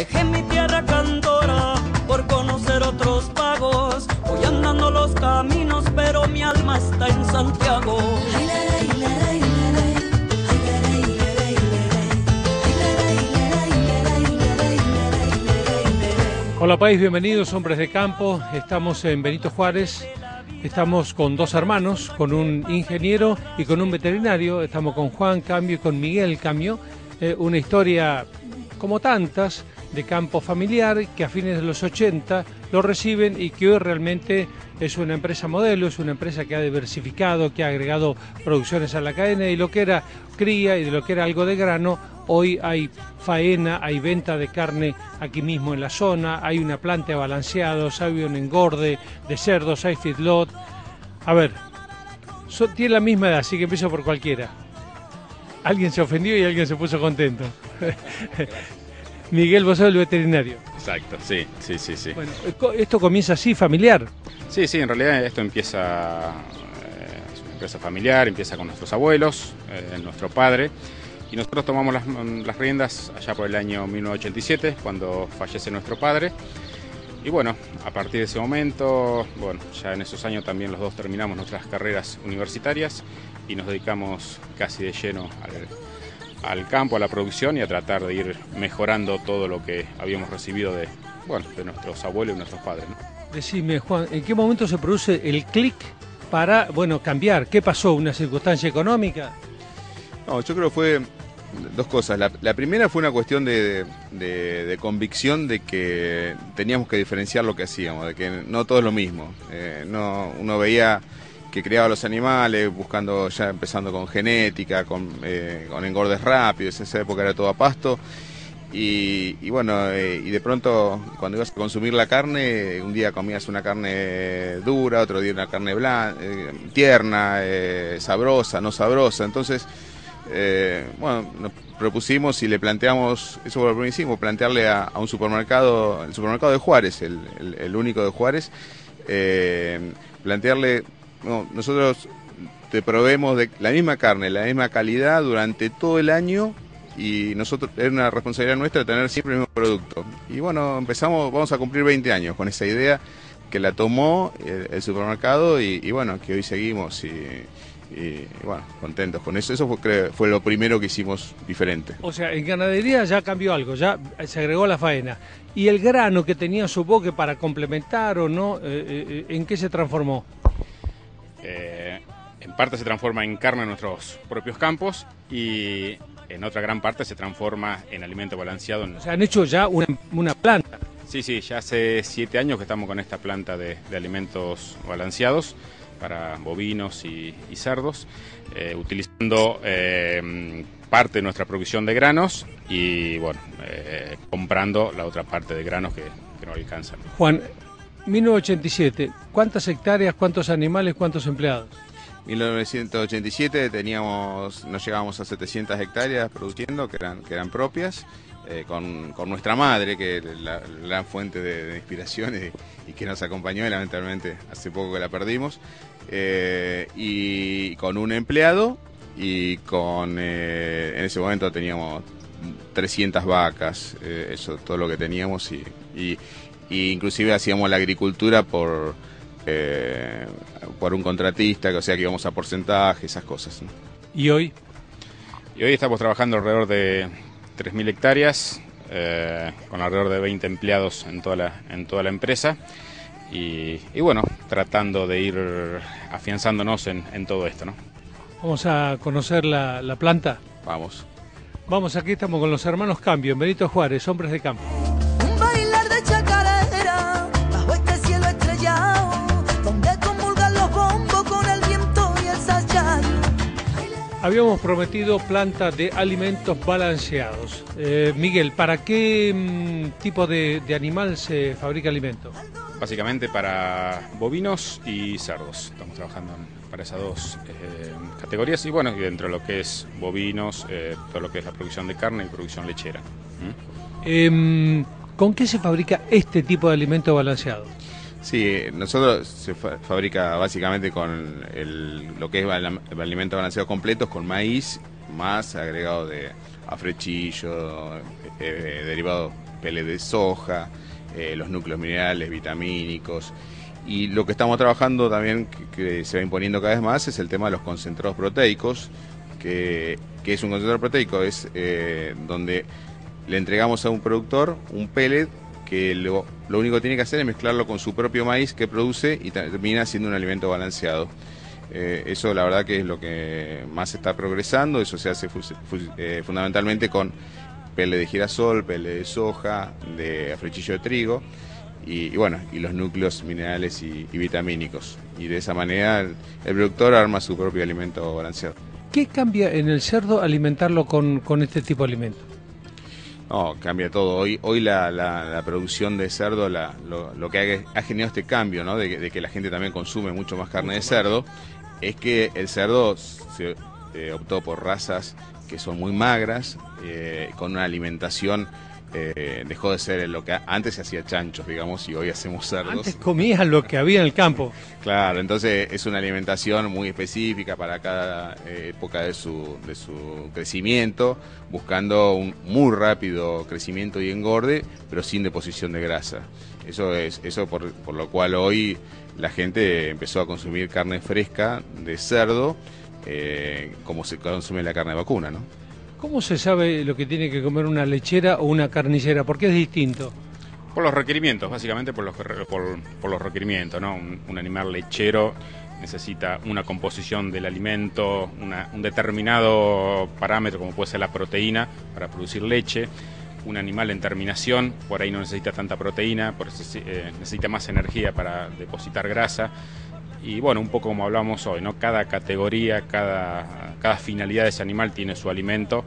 Dejé mi tierra cantora por conocer otros pagos. Voy andando los caminos, pero mi alma está en Santiago. Hola país, bienvenidos hombres de campo. Estamos en Benito Juárez. Estamos con dos hermanos, con un ingeniero y con un veterinario. Estamos con Juan Cambio y con Miguel Cambio. Eh, una historia como tantas de campo familiar que a fines de los 80 lo reciben y que hoy realmente es una empresa modelo, es una empresa que ha diversificado, que ha agregado producciones a la cadena y lo que era cría y de lo que era algo de grano, hoy hay faena, hay venta de carne aquí mismo en la zona, hay una planta de balanceados, hay un engorde de cerdos, hay feedlot. A ver, tiene la misma edad, así que empiezo por cualquiera. Alguien se ofendió y alguien se puso contento. Miguel, vos sos el veterinario. Exacto, sí, sí, sí, sí. Bueno, esto comienza así, familiar. Sí, sí, en realidad esto empieza, eh, es una empresa familiar, empieza con nuestros abuelos, eh, nuestro padre, y nosotros tomamos las, las, riendas allá por el año 1987, cuando fallece nuestro padre. Y bueno, a partir de ese momento, bueno, ya en esos años también los dos terminamos nuestras carreras universitarias y nos dedicamos casi de lleno al, al campo, a la producción y a tratar de ir mejorando todo lo que habíamos recibido de, bueno, de nuestros abuelos y nuestros padres. ¿no? Decime, Juan, ¿en qué momento se produce el clic para, bueno, cambiar? ¿Qué pasó? ¿Una circunstancia económica? No, yo creo que fue dos cosas. La, la primera fue una cuestión de, de, de, convicción de que teníamos que diferenciar lo que hacíamos, de que no todo es lo mismo. Eh, no, uno veía que criaba los animales, buscando ya empezando con genética, con, eh, con engordes rápidos, en esa época era todo a pasto. Y, bueno, eh, y de pronto cuando ibas a consumir la carne, un día comías una carne dura, otro día una carne blanca, eh, tierna, sabrosa, no sabrosa. Entonces, bueno, nos propusimos y le planteamos, eso fue lo que hicimos, plantearle a, un supermercado, el supermercado de Juárez, el, único de Juárez, plantearle, no, nosotros te probemos de la misma carne, la misma calidad durante todo el año y nosotros era una responsabilidad nuestra tener siempre el mismo producto. Y bueno, empezamos, vamos a cumplir 20 años con esa idea que la tomó el, el supermercado y, bueno, que hoy seguimos y, bueno, contentos con eso. Eso fue lo primero que hicimos diferente. O sea, en ganadería ya cambió algo, ya se agregó la faena. ¿Y el grano que tenía su boque para complementar o no, eh, eh, en qué se transformó? Eh, en parte se transforma en carne en nuestros propios campos y en otra gran parte se transforma en alimento balanceado. O sea, han hecho ya una, una planta. Sí, sí, ya hace siete años que estamos con esta planta de, de alimentos balanceados para bovinos y, y cerdos, eh, utilizando eh, parte de nuestra producción de granos y, bueno, comprando la otra parte de granos que, que no alcanzan. Juan, 1987, ¿cuántas hectáreas, cuántos animales, cuántos empleados? 1987 teníamos, nos llegábamos a 700 hectáreas produciendo, que eran, que eran propias, eh, con, con, nuestra madre, que es la, gran fuente de, de inspiración y, que nos acompañó, y lamentablemente hace poco que la perdimos, eh, y con un empleado, y con, eh, en ese momento teníamos 300 vacas, eso todo lo que teníamos, y, y inclusive hacíamos la agricultura por eh, por un contratista, o sea que íbamos a porcentaje, esas cosas. ¿no? ¿Y hoy? Y hoy estamos trabajando alrededor de 3.000 hectáreas, eh, con alrededor de 20 empleados en toda la, en toda la empresa. Y, y bueno, tratando de ir afianzándonos en, en, todo esto. ¿no? Vamos a conocer la, la planta. Vamos. Vamos, aquí estamos con los hermanos Cambio, en Benito Juárez, hombres de campo. Habíamos prometido planta de alimentos balanceados. Eh, Miguel, ¿para qué mmm, tipo de, de, animal se fabrica alimento? Básicamente para bovinos y cerdos. Estamos trabajando para esas dos eh, categorías y bueno, dentro de lo que es bovinos, eh, todo lo que es la producción de carne y producción lechera. ¿Mm? ¿Con qué se fabrica este tipo de alimento balanceado? Sí, nosotros se fa fabrica básicamente con el, lo que es el alimento balanceado completos, con maíz, más agregado de afrechillo, eh, derivado pele de soja, eh, los núcleos minerales, vitamínicos. Y lo que estamos trabajando también, que, se va imponiendo cada vez más, es el tema de los concentrados proteicos, que, es un concentrado proteico, es eh, donde le entregamos a un productor un pellet que lo, único que tiene que hacer es mezclarlo con su propio maíz que produce y termina siendo un alimento balanceado. Eh, eso la verdad que es lo que más está progresando, eso se hace eh, fundamentalmente con pele de girasol, pele de soja, de afrechillo de trigo y, bueno, y los núcleos minerales y, vitamínicos. Y de esa manera el, productor arma su propio alimento balanceado. ¿Qué cambia en el cerdo alimentarlo con, con este tipo de alimento? No, cambia todo. Hoy, hoy la, producción de cerdo, la, lo, que ha, generado este cambio, ¿no? De, que la gente también consume mucho más carne de cerdo, es que el cerdo se eh, optó por razas que son muy magras, eh, con una alimentación eh, dejó de ser lo que antes se hacía chanchos, digamos, y hoy hacemos cerdos. Antes comían lo que había en el campo. Claro, entonces es una alimentación muy específica para cada eh, época de su, de su crecimiento, buscando un muy rápido crecimiento y engorde, pero sin deposición de grasa. Eso es eso por, por lo cual hoy la gente empezó a consumir carne fresca de cerdo, eh, como se consume la carne de vacuna, ¿no? ¿Cómo se sabe lo que tiene que comer una lechera o una carnicera? ¿Por qué es distinto? Por los requerimientos, básicamente por los, por, los requerimientos, ¿no? Un, animal lechero necesita una composición del alimento, un determinado parámetro como puede ser la proteína para producir leche. Un animal en terminación, por ahí no necesita tanta proteína, por eh, necesita más energía para depositar grasa y bueno, un poco como hablamos hoy, ¿no? Cada categoría, cada, cada finalidad de ese animal tiene su alimento,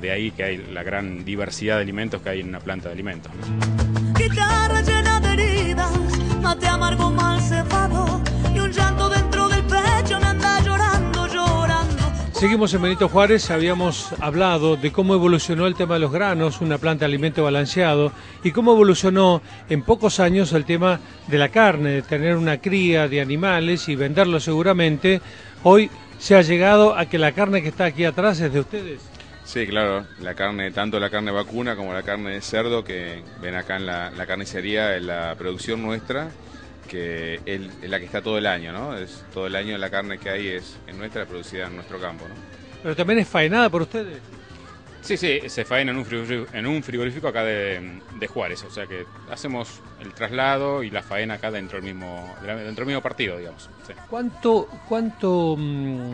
de ahí que hay la gran diversidad de alimentos que hay en una planta de alimentos. Seguimos en Benito Juárez, habíamos hablado de cómo evolucionó el tema de los granos, una planta de alimento balanceado, y cómo evolucionó en pocos años el tema de la carne, de tener una cría de animales y venderlo seguramente. Hoy se ha llegado a que la carne que está aquí atrás es de ustedes. Sí, claro, la carne, tanto la carne vacuna como la carne de cerdo que ven acá en la, la carnicería, en la producción nuestra, que es la que está todo el año, ¿no? Es todo el año la carne que hay es en nuestra producida en nuestro campo, ¿no? Pero también es faenada por ustedes. Sí, sí, se faena en un frigorífico, en un frigorífico acá de, Juárez, o sea que hacemos el traslado y la faena acá dentro del mismo, dentro del mismo partido, digamos. ¿Cuánto, cuánto, mm,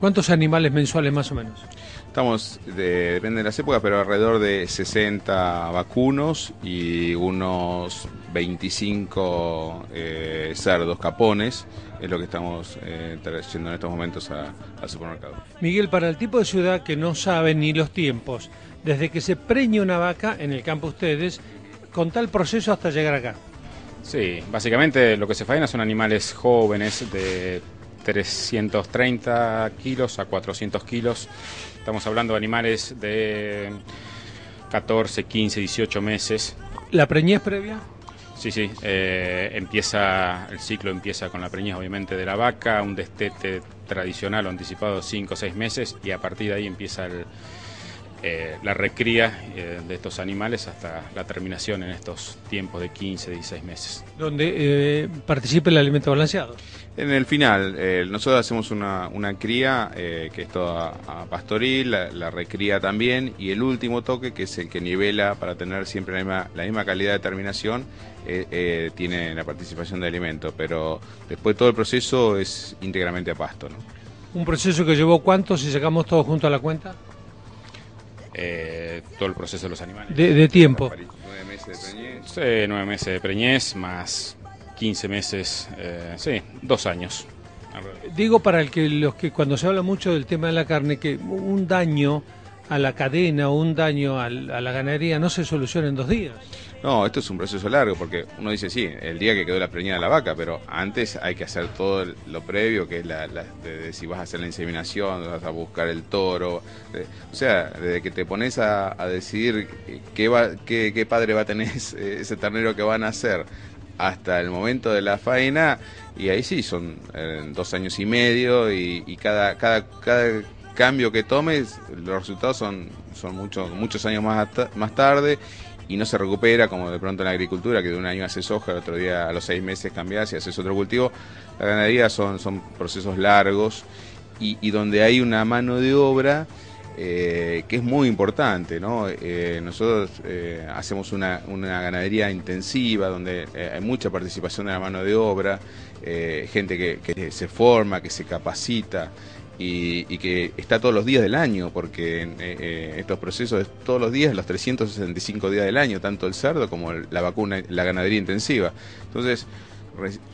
cuántos animales mensuales más o menos? Estamos, de, depende de las épocas, pero alrededor de 60 vacunos y unos 25 eh, cerdos capones, es lo que estamos eh, trayendo en estos momentos al supermercado. Miguel, para el tipo de ciudad que no sabe ni los tiempos, desde que se preña una vaca en el campo ustedes, con tal proceso hasta llegar acá. Sí, básicamente lo que se faena son animales jóvenes de 330 kilos a 400 kilos Estamos hablando de animales de 14, 15, 18 meses. ¿La preñez previa? Sí, sí. Eh, empieza, el ciclo empieza con la preñez, obviamente, de la vaca, un destete tradicional o anticipado 5 o 6 meses, y a partir de ahí empieza el, eh, la recría eh, de estos animales hasta la terminación en estos tiempos de 15, 16 meses. Donde eh, participa el alimento balanceado. En el final, nosotros hacemos una, una cría que es toda pastoril, la, recría también, y el último toque, que es el que nivela para tener siempre la misma, la misma calidad de terminación, tiene la participación de alimento, pero después todo el proceso es íntegramente a pasto. ¿no? ¿Un proceso que llevó cuánto si sacamos todo junto a la cuenta? Eh, todo el proceso de los animales. De, tiempo. Nueve meses de preñez. Sí, nueve meses de preñez, más 15 meses, eh, sí, dos años. Digo para el que los que cuando se habla mucho del tema de la carne, que un daño a la cadena o un daño a la ganadería no se soluciona en dos días. No, esto es un proceso largo porque uno dice, sí, el día que quedó la preñada de la vaca, pero antes hay que hacer todo lo previo, que es la, de, si vas a hacer la inseminación, vas a buscar el toro. o sea, desde que te pones a, decidir qué, va, qué, padre va a tener ese, ternero que van a hacer hasta el momento de la faena, y ahí sí, son eh, dos años y medio, y, cada, cada, cada cambio que tomes, los resultados son, son muchos muchos años más, más tarde y no se recupera, como de pronto en la agricultura, que de un año haces soja, el otro día a los seis meses cambias y haces otro cultivo. La ganadería son, son procesos largos y, donde hay una mano de obra eh, que es muy importante. ¿no? Eh, nosotros eh, hacemos una, una, ganadería intensiva donde hay mucha participación de la mano de obra, gente que, que se forma, que se capacita y, que está todos los días del año, porque eh, eh, estos procesos es todos los días, los 365 días del año, tanto el cerdo como la vacuna, la ganadería intensiva. Entonces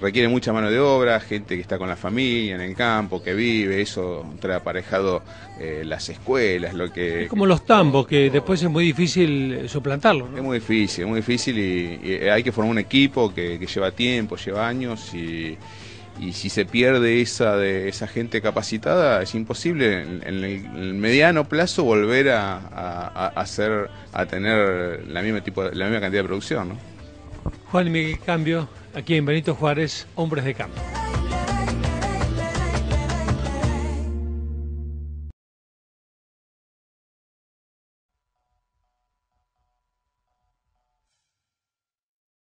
requiere mucha mano de obra, gente que está con la familia en el campo, que vive, eso trae aparejado eh, las escuelas, lo que... Es como los tambos, que después es muy difícil suplantarlo. Es muy difícil, es muy difícil y, hay que formar un equipo que lleva tiempo, lleva años y y si se pierde esa de esa gente capacitada es imposible en, el, mediano plazo volver a, hacer a tener la misma tipo la misma cantidad de producción ¿no? Juan Miguel Cambio aquí en Benito Juárez Hombres de Campo